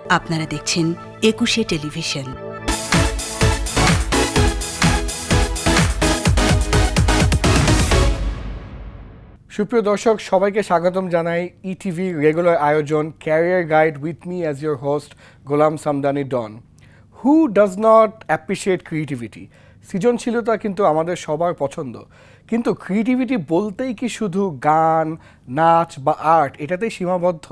আপনারা দেখছেন একুশে টেলিভিশন। সুপ্রিয় দর্শক, সবাইকে স্বাগতম জানাই ইটিভি রেগুলার আয়োজন career guide with me as your host Golam Samdani Don. Who does not appreciate creativity সৃজনশীলতা কিন্তু আমাদের সবার পছন্দ। কিন্তু ক্রিয়েটিভিটি বলতেই কি শুধু গান, নাচ বা আর্ট এটাতেই সীমাবদ্ধ?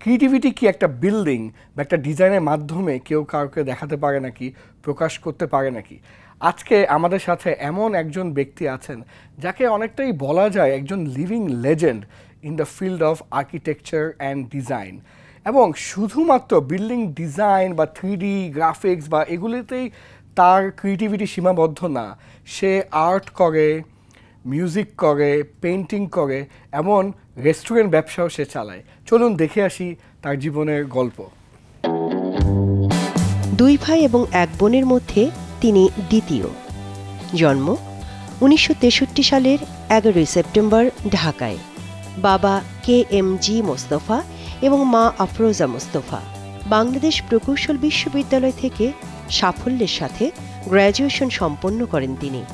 ক্রিয়েটিভিটি কি একটা বিল্ডিং বা একটা ডিজাইনের মাধ্যমে কেউ কাউকে দেখাতে পারে নাকি, প্রকাশ করতে পারে নাকি? আজকে আমাদের সাথে এমন একজন ব্যক্তি আছেন যাকে অনেকটাই বলা যায় একজন living legend in the field of architecture and design এবং শুধুমাত্র বিল্ডিং ডিজাইন বা থ্রি গ্রাফিক্স বা এগুলিতেই তার ক্রিয়েটিভিটি সীমাবদ্ধ না, সে আর্ট করে মিউজিক করে পেন্টিং করে, এমন রেস্টুরেন্ট ব্যবসাও সে চালায়। চলুন দেখে আসি তার জীবনের গল্প। দুই ভাই এবং এক বোনের মধ্যে তিনি দ্বিতীয়। জন্ম উনিশশো তেষট্টি সালের এগারোই সেপ্টেম্বর ঢাকায়। বাবা কে এম জি মোস্তফা এবং মা আফরোজা মোস্তফা। বাংলাদেশ প্রকৌশল বিশ্ববিদ্যালয় থেকে সাফল্যের সাথে গ্র্যাজুয়েশন সম্পন্ন করেন তিনি।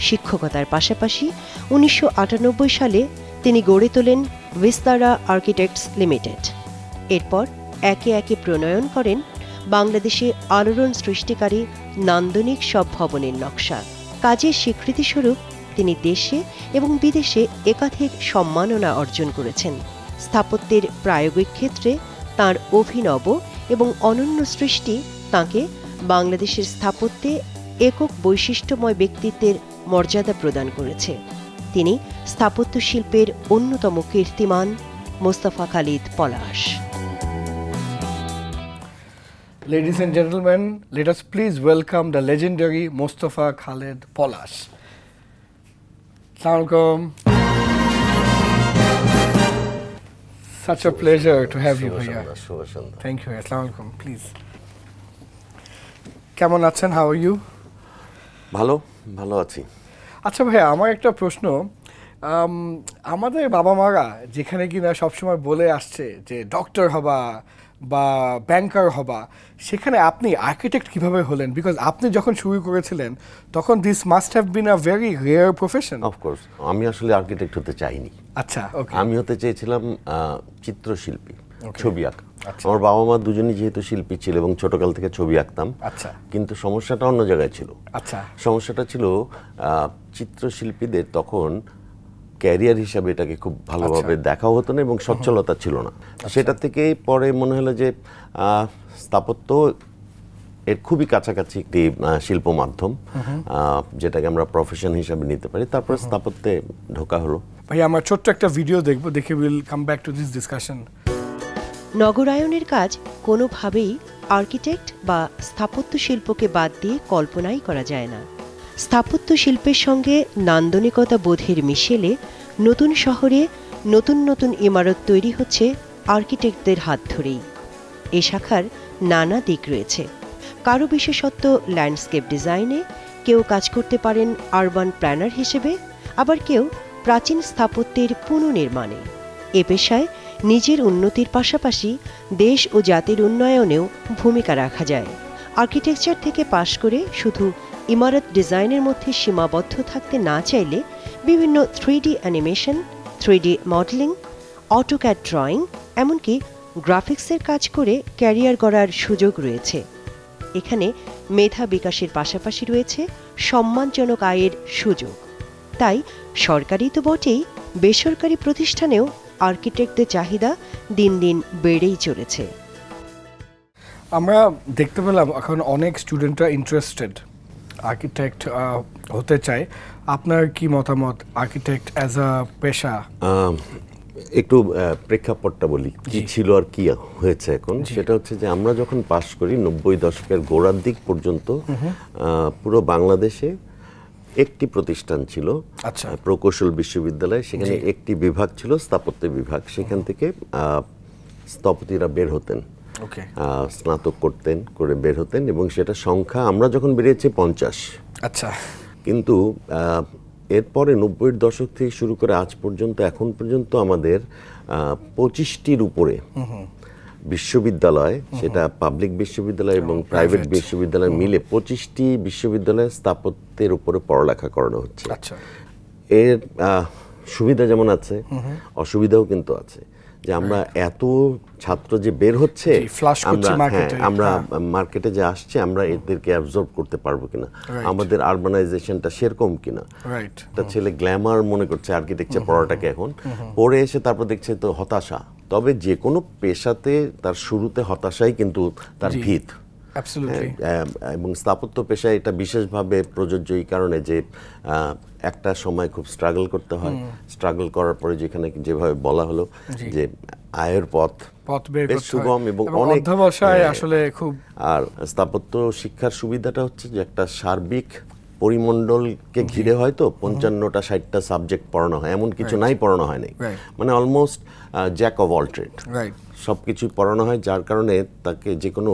শিক্ষকতার পাশাপাশি উনিশশো আটানব্বই সালে তিনি গড়ে তোলেন ভিস্তারা আর্কিটেক্টস লিমিটেড। এরপর একে একে প্রণয়ন করেন বাংলাদেশে আলোড়ন সৃষ্টিকারী নান্দনিক সব ভবনের নকশা। কাজের স্বীকৃতিস্বরূপ তিনি দেশে এবং বিদেশে একাধিক সম্মাননা অর্জন করেছেন। স্থাপত্যের প্রায়োগিক ক্ষেত্রে তার অভিনব এবং অনন্য সৃষ্টি তাকে বাংলাদেশের স্থাপত্যে একক বৈশিষ্ট্যময় ব্যক্তিত্বের মর্যাদা প্রদান করেছে তিনি স্থাপত্য শিল্পের অন্যতম কীর্তিমান মোস্তফা খালিদ পলাশ Ladies and gentlemen, let us please welcome the legendary Mustafa Khaled Polash. Assalamualaikum. Such a pleasure to have you here. Thank you. Assalamualaikum, please. কেমন আছেন হাউ আর ইউ ভালো ভালো আছি। আচ্ছা ভাইয়া আমার একটা প্রশ্ন। আমাদের বাবা মারা যেখানে কিনা সবসময় বলে আসছে যে ডক্টর হবা বা ব্যাংকার হবা সেখানে আপনি আর্কিটেক্ট কীভাবে হলেন? বিকজ আপনি যখন শুরু করেছিলেন তখন this must have been a very rare profession of course আমি আসলে আর্কিটেক্ট হতে চাইনি। আচ্ছা ওকে আমি হতে চেয়েছিলাম চিত্রশিল্পী. ছবি আঁকা। আচ্ছা। আমার বাবা মা দুজনেই যেহেতু শিল্পী ছিল এবং ছোটকাল থেকে ছবি আঁকতাম আচ্ছা। কিন্তু সমস্যাটা অন্য জায়গায় ছিল। আচ্ছা। সমস্যাটা ছিল চিত্রশিল্পীদের তখন ক্যারিয়ার হিসাবে এটাকে খুব ভালোভাবে আচ্ছা। দেখাও হতো না এবং সচ্ছলতা ছিল না। সেটা থেকেই পরে মনে হলো যে স্থাপত্য এর খুবই কাছাকাছি একটি শিল্প মাধ্যম যেটাকে আমরা প্রফেশন হিসাবে নিতে পারি। তারপরে স্থাপত্যে ঢোকা হলো। ভাই আমরা ছোট্ট একটা ভিডিও দেখব দেখে will come back to this discussion নগরায়নের কাজ কোনোভাবেই আর্কিটেক্ট বা স্থাপত্য শিল্পকে বাদ দিয়ে কল্পনাই করা যায় না। স্থাপত্য শিল্পের সঙ্গে নান্দনিকতা বোধের মিশেলে নতুন শহরে নতুন নতুন ইমারত তৈরি হচ্ছে আর্কিটেক্টদের হাত ধরেই। এ শাখার নানা দিক রয়েছে। কারও বিশেষত্ব ল্যান্ডস্কেপ ডিজাইনে, কেউ কাজ করতে পারেন আরবান প্ল্যানার হিসেবে, আবার কেউ প্রাচীন স্থাপত্যের পুনর্নির্মাণে। এ পেশায় নিজের উন্নতির পাশাপাশি দেশ ও জাতির উন্নয়নেও ভূমিকা রাখা যায়। আর্কিটেকচার থেকে পাশ করে শুধু ইমারত ডিজাইনের মধ্যে সীমাবদ্ধ থাকতে না চাইলে বিভিন্ন three D animation three D modelling, AutoCAD drawing, এমনকি গ্রাফিক্সের কাজ করে ক্যারিয়ার গড়ার সুযোগ রয়েছে। এখানে মেধা বিকাশের পাশাপাশি রয়েছে সম্মানজনক আয়ের সুযোগ। তাই সরকারি তো বটেই বেসরকারি প্রতিষ্ঠানেও আর্কিটেক্টদের চাহিদা দিন দিন বেড়েই চলেছে। আমরা দেখতে পেলাম এখন অনেক স্টুডেন্টরা ইন্টারেস্টেড আর্কিটেক্ট হতে চায়। আপনার কি মতামত আর্কিটেক্ট অ্যাজ আ পেশা? একটু প্রেক্ষাপটটা বলি কি ছিল আর কি হয়েছে এখন? সেটা হচ্ছে যে আমরা যখন পাশ করি নব্বই দশকের গোড়ার দিক পর্যন্ত পুরো বাংলাদেশে একটি প্রতিষ্ঠান ছিল আচ্ছা। প্রকৌশল বিশ্ববিদ্যালয় সেখানে একটি বিভাগ ছিল স্থাপত্য বিভাগ। সেখান থেকে স্থপতিরা বের হতেন। ওকে। স্নাতক করতেন করে বের হতেন এবং সেটা সংখ্যা আমরা যখন বেরিয়েছি পঞ্চাশ। আচ্ছা। কিন্তু এরপরে নব্বইয়ের দশক থেকে শুরু করে আজ পর্যন্ত এখন পর্যন্ত আমাদের পঁচিশটির উপরে বিশ্ববিদ্যালয় সেটা পাবলিক বিশ্ববিদ্যালয় এবং প্রাইভেট বিশ্ববিদ্যালয় মিলে পঁচিশটি বিশ্ববিদ্যালয়ে স্থাপত্যের উপরে পড়ালেখা করানো হচ্ছে। আচ্ছা। এর সুবিধা যেমন আছে অসুবিধাও কিন্তু আছে। যে আমরা এত ছাত্র যে বের হচ্ছে আমরা হ্যাঁ, আমরা হ্যাঁ। মার্কেটে যে আসছে আমরা এদেরকে অ্যাবজর্ব করতে পারব কিনা. আমাদের আরবানাইজেশনটা সেরকম কিনা? তার একটা ছেলে গ্ল্যামার মনে করছে আর্কিটেকচার পড়াটাকে এখন। পড়ে এসে তারপর দেখছে তো হতাশা। তবে যে কোনো পেশাতে তার শুরুতে হতাশাই কিন্তু তার ভিত। এবং স্থাপত্য পেশায় এটা বিশেষভাবে প্রযোজ্য এই কারণে যে একটা সময় খুব স্ট্রাগল করতে হয়। স্ট্রাগল করার পরে যেখানে যেভাবে বলা হলো যে আয়ের পথ পথ বের করতে সুগম এবং এবং অনেক অধ্যবসায় হ্যাঁ, আসলে খুব আর স্থাপত্য শিক্ষার সুবিধাটা হচ্ছে যে একটা সার্বিক পরিমণ্ডলকে ঘিরে হয়তো পঞ্চান্নটা ষাটটা সাবজেক্ট পড়ানো হয়। এমন কিছু নাই পড়ানো হয় নাই মানে almost jack of all trade সব কিছুই পড়ানো হয় যার কারণে তাকে যে কোনো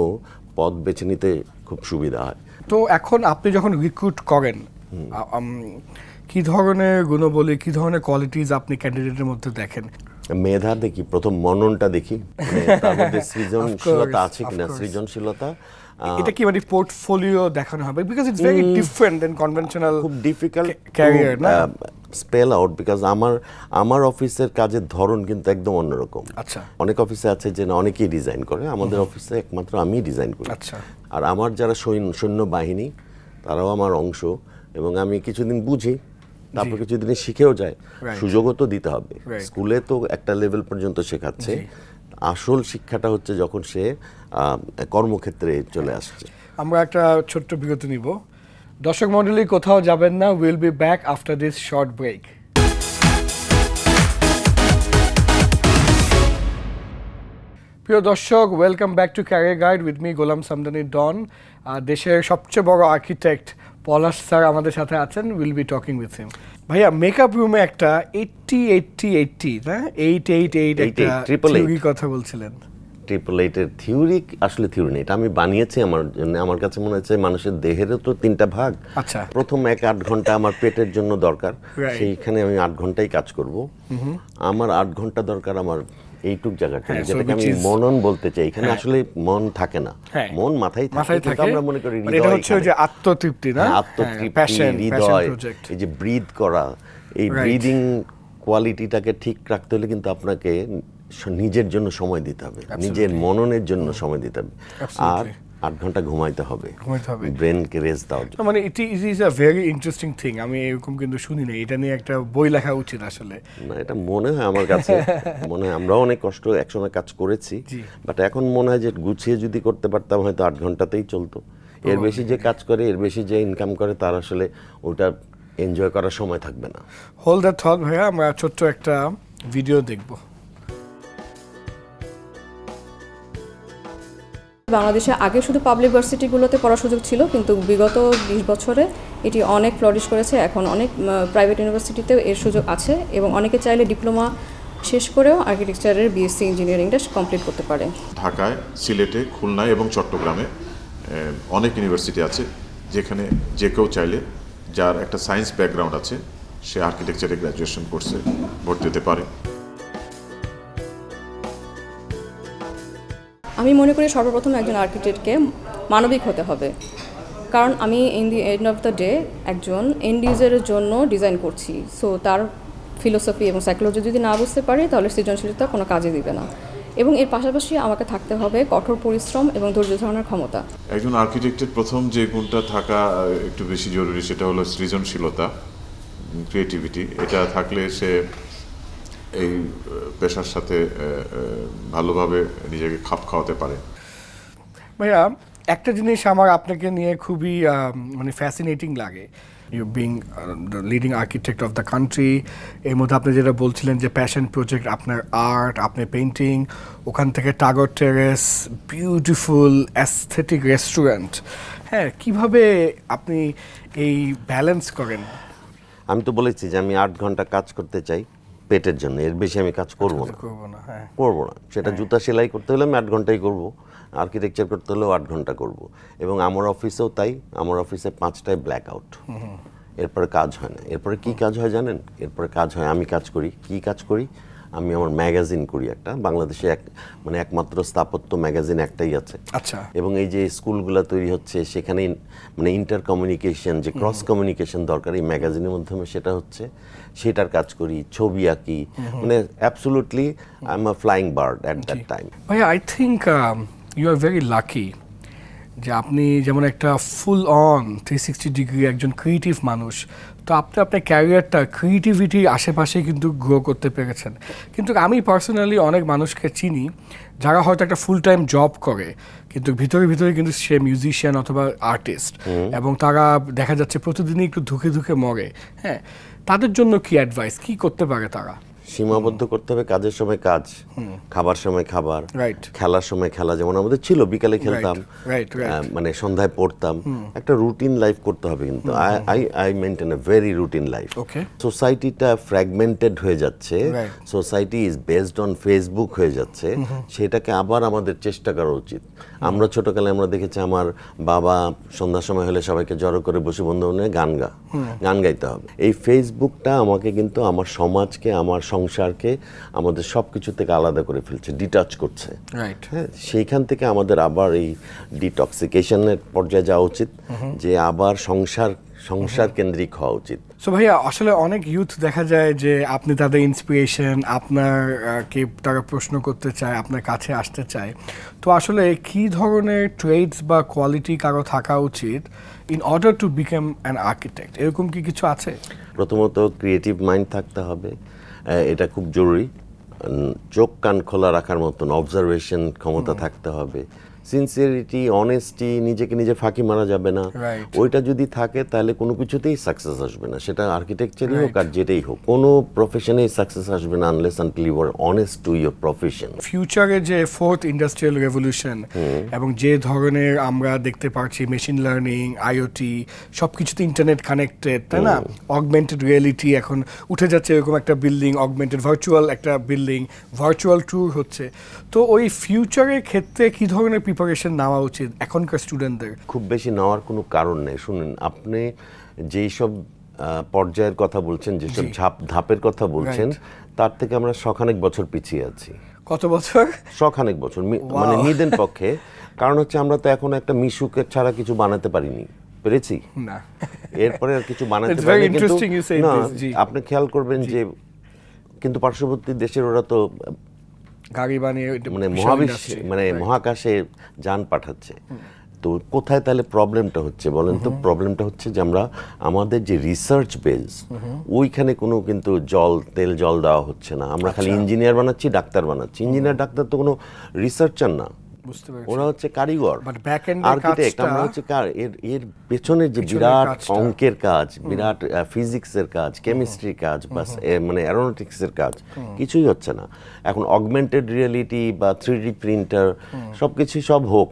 পদ বেছে নিতে খুব সুবিধা হয়। তো এখন আপনি যখন রিক্রুট করেন কি ধরনের গুণবলী কি ধরনের কোয়ালিটিজ আপনি ক্যান্ডিডেটের মধ্যে দেখেন? মেধা দেখি প্রথম মননটা দেখি। মানে তার মধ্যে সৃজনশীলতা আছে কিনা? সৃজনশীলতা এটা কি মানে পোর্টফোলিও দেখানো হবে? Because it's very different than conventional খুব ডিফিকাল্ট ক্যারিয়ার না? স্পেল আউট বিকজ আমার আমার অফিসের কাজের ধরন কিন্তু একদম অন্যরকম। আচ্ছা। অনেক অফিসে আছে যে না অনেকেই ডিজাইন করে আমাদের অফিসে একমাত্র আমি ডিজাইন করি। আচ্ছা। আর আমার যারা সৈন্য সৈন্য বাহিনী তারাও আমার অংশ এবং আমি কিছুদিন বুঝি তারপর কিছুদিন শিখেও যায়। সুযোগও তো দিতে হবে। স্কুলে তো একটা লেভেল পর্যন্ত শেখাচ্ছে। আসল শিক্ষাটা হচ্ছে যখন সে কর্মক্ষেত্রে চলে আসছে। আমরা একটা ছোট্ট বিরতি নিব। দর্শক মণ্ডলী কোথাও যাবেন না। Will be back after this short break প্রিয় দর্শক welcome back to career guide with me Golam Samdani Don. আর দেশের সবচেয়ে বড় আর্কিটেক্ট পলাশ স্যার আমাদের সাথে আছেন। Will be talking with him ভাইয়া মেকআপ রুমে একটা এইটটি এইটটি এইটটি না এইট এইট এইট একটা 88, triple eight। theory কথা বলছিলেন। ট্রিপল এইটের থিওরি আসলে থিওরি নেই। এটা আমি বানিয়েছি আমার জন্য আমার কাছে মনে হচ্ছে মানুষের দেহেরও তো তিনটা ভাগ। আচ্ছা। প্রথম এক আট ঘণ্টা আমার পেটের জন্য দরকার সেইখানে আমি আট ঘন্টাই কাজ করব। আমার আট ঘণ্টা দরকার আমার এইটুক জায়গাটা হ্যাঁ, যেটাকে আমি মনন বলতে চাই। এখানে আসলে মন থাকে না। হ্যাঁ। মন মাথায় থাকে কিন্তু আমরা মনে করি মানে এটা হচ্ছে যে আত্মতৃপ্তি না? হ্যাঁ, আত্মতৃপ্তি প্যাশন হৃদয় প্রজেক্ট এই যে ব্রিদ করা এই. ব্রিদিং কোয়ালিটিটাকে ঠিক রাখতে হলে কিন্তু আপনাকে নিজের জন্য সময় দিতে হবে। নিজের মননের জন্য সময় দিতে হবে। আর আট ঘণ্টা ঘুমাইতে হবে। ব্রেনকে রেস্ট জন্য। মানে it is is a very interesting thing আমি এরকম কিন্তু শুনি না এটা নিয়ে একটা বই লেখা উচিত আসলে। না এটা মনে হয় আমার কাছে মনে হয় আমরাও অনেক কষ্ট একসময় কাজ করেছি। বাট এখন মনে হয় যে গুছিয়ে যদি করতে পারতাম হয়তো আট ঘন্টাতেই চলতো। এর বেশি যে কাজ করে এর বেশি যে ইনকাম করে তার আসলে ওটা এনজয় করার সময় থাকবে না। হোল দ্যাট থট ভাইয়া। আমরা ছোট্ট একটা ভিডিও দেখব। বাংলাদেশে আগে শুধু পাবলিক ভার্সিটিগুলোতে পড়ার সুযোগ ছিল, কিন্তু বিগত বিশ বছরে এটি অনেক ফ্লরিশ করেছে। এখন অনেক প্রাইভেট ইউনিভার্সিটিতেও এর সুযোগ আছে এবং অনেকে চাইলে ডিপ্লোমা শেষ করেও আর্কিটেকচারের বিএসসি ইঞ্জিনিয়ারিংটা কমপ্লিট করতে পারে। ঢাকায়, সিলেটে, খুলনায় এবং চট্টগ্রামে অনেক ইউনিভার্সিটি আছে যেখানে যে কেউ চাইলে যার একটা সায়েন্স ব্যাকগ্রাউন্ড আছে, সে আর্কিটেকচারে গ্র্যাজুয়েশন কোর্সে ভর্তি হতে পারে। আমি মনে করি সর্বপ্রথম একজন আর্কিটেক্টকে মানবিক হতে হবে। কারণ আমি in the end of the day একজন এন্ড ইউজারের জন্য ডিজাইন করছি। সো তার ফিলোসফি এবং সাইকোলজি যদি না বুঝতে পারি, তাহলে সৃজনশীলতা কোনো কাজে দিবে না। এবং এর পাশাপাশি আমাকে থাকতে হবে কঠোর পরিশ্রম এবং ধৈর্য ধারণার ক্ষমতা। একজন আর্কিটেক্টের প্রথম যে গুণটা থাকা একটু বেশি জরুরি, সেটা হলো সৃজনশীলতা ক্রিয়েটিভিটি এটা থাকলে সে এই পেশার সাথে ভালোভাবে নিজেকে খাপ খাওয়াতে পারে। ভাইয়া একটা জিনিস আমার আপনাকে নিয়ে খুবই মানে ফ্যাসিনেটিং লাগে। You being the leading architect of the country এর মধ্যে আপনি যেটা বলছিলেন যে প্যাশন প্রজেক্ট আপনার আর্ট আপনি পেন্টিং ওখান থেকে Tagore terrace beautiful aesthetic restaurant হ্যাঁ কীভাবে আপনি এই ব্যালেন্স করেন? আমি তো বলেছি যে আমি আট ঘণ্টা কাজ করতে চাই। পেটের জন্য এর বেশি আমি কাজ করব না। করব না হ্যাঁ। না। সেটা জুতা সেলাই করতে হলে আমি আট ঘন্টাই করব আর্কিটেকচার করতে হলেও আট ঘণ্টা করব। এবং আমার অফিসেও তাই আমার অফিসে পাঁচটায় ব্ল্যাক আউট এরপরে কাজ হয় না। এরপরে কি কাজ হয় জানেন? এরপরে কাজ হয় আমি কাজ করি কি কাজ করি? আমি আমার ম্যাগাজিন করি একটা। বাংলাদেশে এক মানে একমাত্র স্থাপত্য ম্যাগাজিন একটাই আছে। আচ্ছা। এবং এই যে স্কুলগুলো তৈরি হচ্ছে সেখানে মানে ইন্টার কমিউনিকেশন যে ক্রস কমিউনিকেশন দরকার এই ম্যাগাজিনের মাধ্যমে সেটা হচ্ছে সেটার কাজ করি ছবি আঁকি। মানে absolutely I am a flying bird at that time ভাই I think you are very lucky যে আপনি যেমন একটা full on three sixty degree একজন ক্রিয়েটিভ মানুষ তো আপনি আপনার ক্যারিয়ারটা ক্রিয়েটিভিটির আশেপাশে কিন্তু গ্রো করতে পেরেছেন। কিন্তু আমি পার্সোনালি অনেক মানুষকে চিনি যারা হয়তো একটা ফুল টাইম জব করে কিন্তু ভিতরে ভিতরে কিন্তু সে মিউজিশিয়ান অথবা আর্টিস্ট এবং তারা দেখা যাচ্ছে প্রতিদিনই একটু ধুকে ধুকে মরে হ্যাঁ তাদের জন্য কি অ্যাডভাইস কি করতে পারে তারা? সীমাবদ্ধ করতে হবে কাজের সময় কাজ খাবার সময় খাবার খেলার সময় খেলা যেমন আমাদের ছিল বিকালে খেলতাম মানে সন্ধ্যায় পড়তাম। একটা রুটিন লাইফ করতে হবে কিন্তু। I I maintain a very routine life সোসাইটিটা fragmented হয়ে যাচ্ছে। Society is based on Facebook হয়ে যাচ্ছে। সেটাকে আবার আমাদের চেষ্টা করা উচিত। আমরা ছোটকালে আমরা দেখেছি আমার বাবা সন্ধ্যার সময় হলে সবাইকে জড়ো করে বসে বন্ধু গান গা গান গাইতে হবে। এই ফেসবুকটা আমাকে কিন্তু আমার সমাজকে আমার সংসারকে আমাদের সব কিছু থেকে আলাদা করে ফেলছে ডিটাচ করছে। রাইট হ্যাঁ সেইখান থেকে আমাদের আবার এই ডিটক্সিকেশনের পর্যায়ে যাওয়া উচিত যে আবার সংসার সংসার কেন্দ্রিক হওয়া উচিত। সো ভাইয়া আসলে অনেক ইউথ দেখা যায় যে আপনি তাদের ইন্সপিরেশন আপনার কে তারা প্রশ্ন করতে চায় আপনার কাছে আসতে চায়। তো আসলে কি ধরনের ট্রেডস বা কোয়ালিটি কারও থাকা উচিত in order to become an architect এরকম কি কিছু আছে? প্রথমত ক্রিয়েটিভ মাইন্ড থাকতে হবে এটা খুব জরুরি। চোখ কান খোলা রাখার মতন অবজারভেশন ক্ষমতা থাকতে হবে। সিনসিয়ারিটি অনেস্টি নিজেকে নিজে ফাঁকি মারা যাবে না। ওইটা যদি থাকে তাহলে কোনো কিছুতেই সাকসেস আসবে না। সেটা আর্কিটেকচারই হোক আর যেটাই হোক কোনো প্রফেশনেই সাকসেস আসবে না unless until you are honest to your profession ফিউচারে যে ফোর্থ ইন্ডাস্ট্রিয়াল রেভলিউশন এবং যে ধরনের আমরা দেখতে পাচ্ছি মেশিন লার্নিং আইওটি সব কিছুতে ইন্টারনেট কানেক্টেড তাই না? অগমেন্টেড রিয়েলিটি এখন উঠে যাচ্ছে এরকম একটা বিল্ডিং অগমেন্টেড ভার্চুয়াল একটা বিল্ডিং ভার্চুয়াল ট্যুর হচ্ছে। তো ওই ফিউচারের ক্ষেত্রে কি ধরনের প্রিপারেশন নেওয়া উচিত এখনকার স্টুডেন্টদের খুব বেশি নেওয়ার কোনো কারণ নেই। শুনুন আপনি যেই সব পর্যায়ের কথা বলছেন যেসব ঝাপ ধাপের কথা বলছেন তার থেকে আমরা শখানেক বছর পিছিয়ে আছি। কত বছর? শখানেক বছর মানে নিদেন পক্ষে। কারণ হচ্ছে আমরা তো এখন একটা মিশুকে ছাড়া কিছু বানাতে পারিনি। পেরেছি? না। এরপরে আর কিছু বানাতে পারিনি কিন্তু। আপনি খেয়াল করবেন যে কিন্তু পার্শ্ববর্তী দেশের ওরা তো গাড়ি বানিয়ে মানে মহাবিশ্বে মানে মহাকাশে যান পাঠাচ্ছে। তো কোথায় তাহলে প্রবলেমটা হচ্ছে বলেন তো? প্রবলেমটা হচ্ছে যে আমরা আমাদের যে রিসার্চ বেস ওইখানে কোনো কিন্তু জল তেল জল দেওয়া হচ্ছে না। আমরা খালি আচ্ছা। ইঞ্জিনিয়ার বানাচ্ছি ডাক্তার বানাচ্ছি। ইঞ্জিনিয়ার ডাক্তার তো কোনো রিসার্চার না। বুঝতে পেরেছি। ওরা হচ্ছে কারিগর। আর্কিটেক্ট আমরা হচ্ছে কার এর এর পেছনে যে বিরাট অঙ্কের কাজ বিরাট ফিজিক্সের কাজ কেমিস্ট্রির কাজ বা মানে অ্যারোনটিক্সের কাজ কিছুই হচ্ছে না। এখন অগমেন্টেড রিয়েলিটি বা থ্রি ডি প্রিন্টার সব কিছুই সব হোক।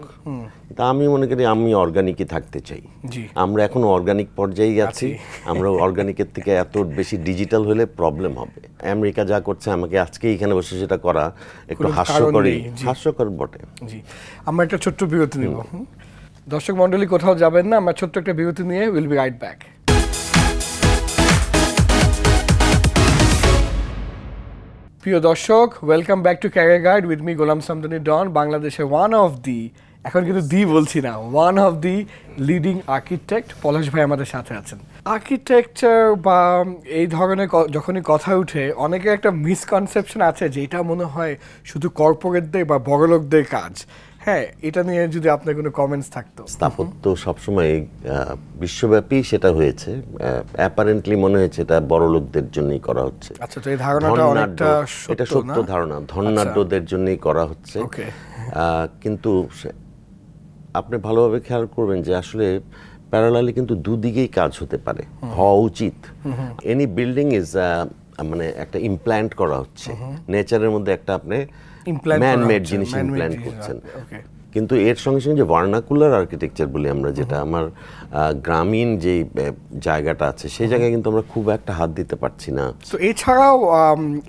তা আমি মনে করি আমি অর্গানিকই থাকতে চাই। জি। আমরা এখন অর্গানিক পর্যায়ে আছি। আমরা অর্গানিকের থেকে এত বেশি ডিজিটাল হলে প্রবলেম হবে। আমেরিকা যা করছে আমাকে আজকে এখানে বসে সেটা করা একটু হাস্যকরই হাস্যকর বটে। জি। আমরা একটা ছোট্ট বিরতি নিব। দর্শক মণ্ডলী কোথাও যাবেন না আমরা ছোট্ট একটা বিরতি নিয়ে উইল বি রাইট ব্যাক প্রিয় দর্শক welcome back to career guide with me Golam Samdani Don বাংলাদেশে ওয়ান অফ দি এখন কিন্তু দি বলছি না। One of the leading architect Palash ভাই আমাদের সাথে আছেন। আর্কিটেকচার বা এই ধরনের যখনই কথা উঠে অনেকের একটা মিসকনসেপশন আছে যে এটা মনে হয় শুধু কর্পোরেটদের বা বড়লোকদের কাজ। হ্যাঁ এটা নিয়ে যদি আপনার কোনো কমেন্টস থাকতো। স্থাপত্য সবসময় বিশ্বব্যাপী সেটা হয়েছে। অ্যাপারেন্টলি মনে হয়েছে এটা বড় লোকদের জন্যই করা হচ্ছে। আচ্ছা তো এই ধারণাটা অনেকটা এটা সত্য সত্য না আচ্ছা। ধারণা জন্যই করা হচ্ছে। কিন্তু আপনি ভালোভাবে খেয়াল করবেন যে আসলে প্যারালালি কিন্তু দুদিকেই কাজ হতে পারে হওয়া উচিত। এনি বিল্ডিং ইজ মানে একটা ইমপ্ল্যান্ট করা হচ্ছে। নেচারের মধ্যে একটা আপনি ম্যানমেড ম্যান মেড জিনিস ইমপ্ল্যান্ট করছেন. কিন্তু এর সঙ্গে সঙ্গে যে ভার্নাকুলার আর্কিটেকচার বলি আমরা যেটা আমার গ্রামীণ যে জায়গাটা আছে সেই জায়গায় কিন্তু আমরা খুব একটা হাত দিতে পারছি না। তো এছাড়াও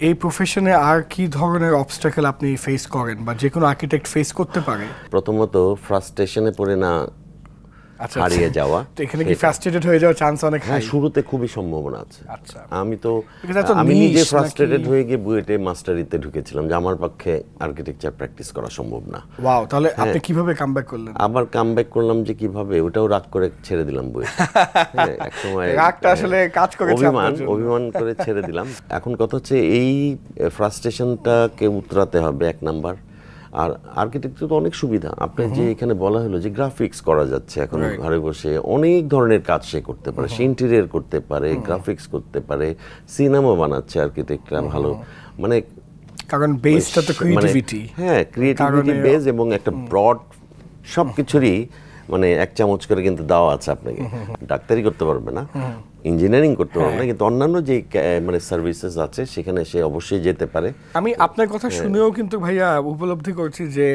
এই প্রফেশনে আর কি ধরনের অবস্টাকেল আপনি ফেস করেন বা যে কোনো আর্কিটেক্ট ফেস করতে পারে? প্রথমত ফ্রাস্ট্রেশনে পড়ে না হারিয়ে আচ্ছা। যাওয়া এখানে কি ফ্রাস্ট্রেটেড হয়ে যাওয়ার চান্স অনেক হ্যাঁ শুরুতে খুবই সম্ভাবনা আছে। আচ্ছা। আমি তো আমি নিজে ফ্রাস্ট্রেটেড হয়ে গিয়ে বুয়েটে মাস্টারিতে ঢুকেছিলাম যে আমার পক্ষে আর্কিটেকচার প্র্যাকটিস করা সম্ভব না। ওয়াও তাহলে হ্যাঁ। আপনি কীভাবে কামব্যাক করলেন? আবার কাম করলাম যে কীভাবে? ওটাও রাগ করে ছেড়ে দিলাম বই এক সময় রাগটা আসলে কাজ করেছে অভিমান অভিমান করে ছেড়ে দিলাম। এখন কথা হচ্ছে এই ফ্রাস্ট্রেশনটাকে উতরাতে হবে? এক নাম্বার আর আর্কিটেকচার তো অনেক সুবিধা। আপনি যে এখানে বলা হলো যে গ্রাফিক্স করা যাচ্ছে এখন ঘরে বসে অনেক ধরনের কাজ সে করতে পারে। সে ইন্টেরিয়ার করতে পারে গ্রাফিক্স করতে পারে সিনেমা বানাচ্ছে আর্কিটেক্টরা ভালো। মানে কারণ বেসটা তো মানে- ক্রিয়েটিভিটি হ্যাঁ ক্রিয়েটিভিটি বেস এবং একটা ব্রড সব কিছুরই মানে এক চামচ করে কিন্তু দেওয়া আছে আপনাকে। ডাক্তারি করতে পারবে না। ইঞ্জিনিয়ারিং করতে পারবে না হ্যাঁ। কিন্তু অন্যান্য যে মানে সার্ভিসেস আছে সেখানে সে অবশ্যই যেতে পারে। আমি আপনার কথা হ্যাঁ। শুনেও কিন্তু ভাইয়া উপলব্ধি করছি যে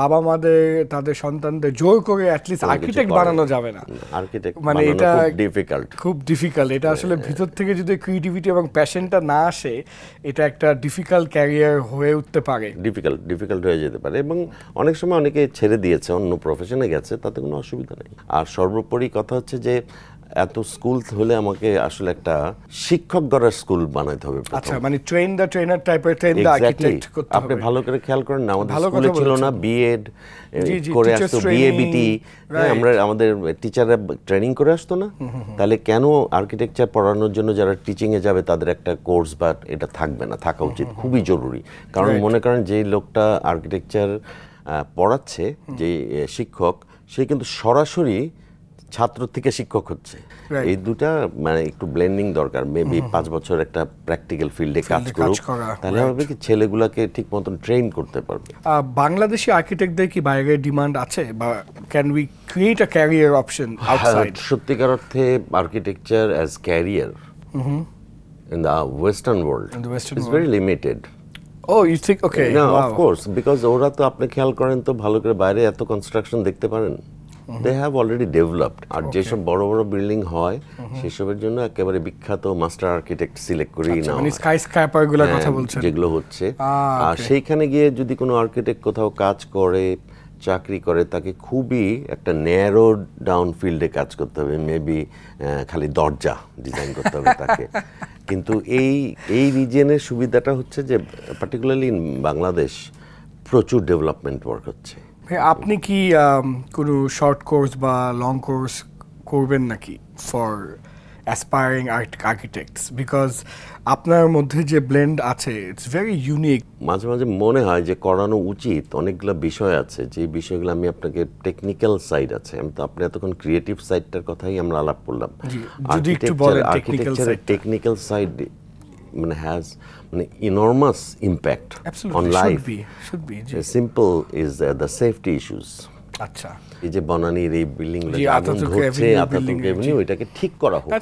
বাবা মাদের তাদের সন্তানদের জোর করে অ্যাটলিস্ট আর্কিটেক্ট বানানো যাবে না। আর্কিটেক্ট মানে এটা এটা ডিফিকাল্ট খুব ডিফিকাল্ট এটা আসলে ভিতর থেকে যদি ক্রিয়েটিভিটি এবং প্যাশনটা না আসে এটা একটা ডিফিকাল্ট ক্যারিয়ার হয়ে উঠতে পারে। ডিফিকাল্ট ডিফিকাল্ট হয়ে যেতে পারে এবং অনেক সময় অনেকে ছেড়ে দিয়েছে অন্য প্রফেশনে গেছে তাতে কোনো অসুবিধা নেই। আর সর্বোপরি কথা হচ্ছে যে এত স্কুল হলে আমাকে আসলে একটা শিক্ষক গড়ার স্কুল বানাইতে হবে প্রথম। আচ্ছা মানে ট্রেন দ্য ট্রেনার টাইপের ট্রেন Exactly. আর্কিটেক্ট করতে হবে। আপনি ভালো করে খেয়াল করেন না আমাদের স্কুলে ছিল না বিএড করে আসতো বিএবিটি right. আমরা আমাদের টিচাররা ট্রেনিং করে আসতো না। তাহলে কেন আর্কিটেকচার পড়ানোর জন্য যারা টিচিং এ যাবে তাদের একটা কোর্স বা এটা থাকবে না থাকা উচিত খুবই জরুরি। কারণ মনে করেন যে লোকটা আর্কিটেকচার পড়াচ্ছে যে শিক্ষক সে কিন্তু সরাসরি ছাত্র থেকে শিক্ষক হচ্ছে। এই দুটা মানে একটু ব্লেন্ডিং দরকার। মেবি পাঁচ বছর একটা প্র্যাকটিক্যাল ফিল্ডে কাজ করুক। তাহলে হবে কি ছেলেগুলাকে ঠিক মতন ট্রেন করতে পারবে। বাংলাদেশি আর্কিটেক্টদের কি বাইরে ডিমান্ড আছে? বা can we create a career option outside সত্যিকার অর্থে architecture as career in the western world In the Western is world. Very limited O you think okay না অফকোর্স বিকজ ওরা তো আপনি খেয়াল করেন তো ভালো করে বাইরে এত কনস্ট্রাকশন দেখতে পারেন। দে হ্যাভ অলরেডি ডেভেলপড আর যেসব বড় বড় বিল্ডিং হয় সেসবের জন্য একেবারে বিখ্যাত মাস্টার আর্কিটেক্ট সিলেক্ট করেই না মানে স্কাই স্ক্র্যাপারগুলোর কথা হ্যাঁ, বলছেন। যেগুলো হচ্ছে। আর সেইখানে গিয়ে যদি কোনো আর্কিটেক্ট কোথাও কাজ করে চাকরি করে তাকে খুবই একটা ন্যারো ডাউন ফিল্ডে কাজ করতে হবে। মেবি খালি দরজা ডিজাইন করতে হবে তাকে। কিন্তু এই এই রিজিয়নের সুবিধাটা হচ্ছে যে পার্টিকুলারলি ইন বাংলাদেশ প্রচুর ডেভেলপমেন্ট ওয়ার্ক হচ্ছে। আপনি কি কোনো শর্ট কোর্স বা লং কোর্স করবেন নাকি ফর অ্যাসপায়ারিং আর্কিটেক্টস বিকজ আপনার মধ্যে যে ব্লেন্ড আছে ইটস ভেরি ইউনিক মাঝে মাঝে মনে হয় যে করানো উচিত অনেকগুলো বিষয় আছে যে বিষয়গুলো আমি আপনাকে টেকনিক্যাল সাইড আছে। আমি তো আপনি এতক্ষণ ক্রিয়েটিভ সাইডটার কথাই আমরা আলাপ করলাম। টেকনিক্যাল সাইড মানে হ্যাজ মানে enormous impact on absolutely life should be should be G simple is the safety issues আচ্ছা। এই যে বনানীর এই বিল্ডিং আতাতুর্ক এভিনিউ এটাকে ঠিক করা হোক।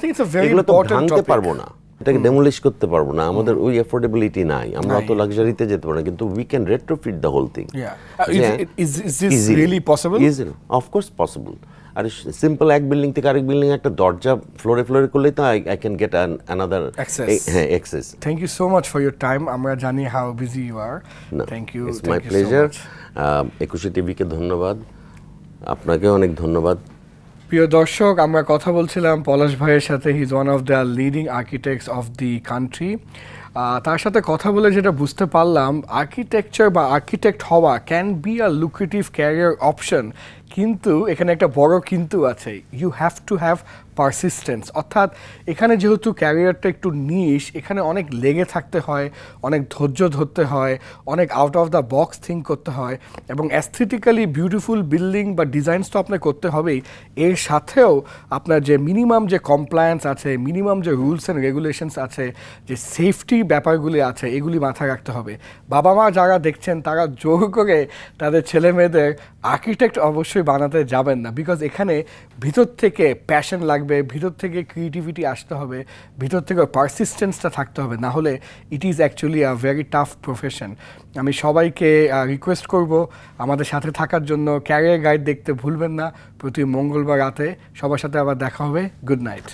এগুলো তো ভাঙতে পারব না। এটাকে ডেমোলিশ করতে পারব না। আমাদের ওই অ্যাফোর্ডেবিলিটি নাই। আমরা। অত লাক্সারিতে যেতে পারি না। কিন্তু we can retrofit the whole thing. Uh, is- is- is this really possible? Easily of course possible R simple এক বিল্ডিং থেকে আরেক বিল্ডিং একটা দরজা ফ্লোরে ফ্লোরে করলেই তো আই ক্যান গেট অ্যানাদার. হ্যাঁ access thank you so much for your time আমরা জানি how busy you are thank you it's my pleasure Ekushey টিভিকে ধন্যবাদ। আপনাকেও অনেক ধন্যবাদ। প্রিয় দর্শক আমরা কথা বলছিলাম পলাশ ভাইয়ের সাথে। He is one of the leading architects of the country তার সাথে কথা বলে যেটা বুঝতে পারলাম আর্কিটেকচার বা আর্কিটেক্ট হওয়া can be a lucrative career option কিন্তু এখানে একটা বড় কিন্তু আছে। You have to have persistence অর্থাৎ এখানে যেহেতু ক্যারিয়ারটা একটু নিশ এখানে অনেক লেগে থাকতে হয়, অনেক ধৈর্য ধরতে হয়, অনেক out of the box think করতে হয় এবং অ্যাস্থেটিক্যালি বিউটিফুল বিল্ডিং বা ডিজাইনস তো আপনার করতে হবেই। এর সাথেও আপনার যে মিনিমাম যে কমপ্লায়েন্স আছে মিনিমাম যে রুলস অ্যান্ড রেগুলেশনস আছে, যে সেফটি ব্যাপারগুলি আছে, এগুলি মাথায় রাখতে হবে। বাবা মা যারা দেখছেন, তারা জোর করে তাদের ছেলে মেয়েদের আর্কিটেক্ট অবশ্যই বানাতে যাবেন না বিকজ এখানে ভিতর থেকে প্যাশন লাগবে, ভিতর থেকে ক্রিয়েটিভিটি আসতে হবে, ভিতর থেকে পারসিস্টেন্সটা থাকতে হবে, না হলে it is actually a very tough profession আমি সবাইকে রিকোয়েস্ট করব আমাদের সাথে থাকার জন্য ক্যারিয়ার গাইড দেখতে ভুলবেন না, প্রতি মঙ্গলবার রাতে সবার সাথে আবার দেখা হবে গুড নাইট